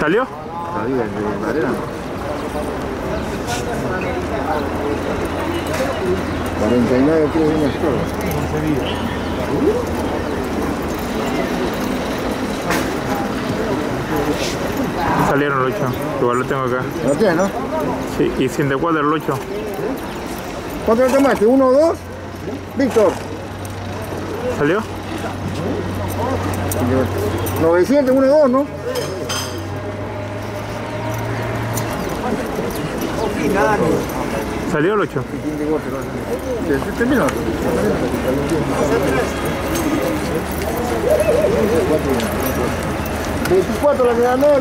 ¿Salió? Ahí, de madera. 49 tiene una escuela. Salieron los 8. Igual lo tengo acá. ¿Lo tienes, no? Sí, y 104 el 8. ¿Cuánto tomaste? ¿Uno o dos? Víctor. ¿Salió? 900, uno o dos, ¿no? ¿Salió el 8? Terminó. 24 la que ganó, ¿no?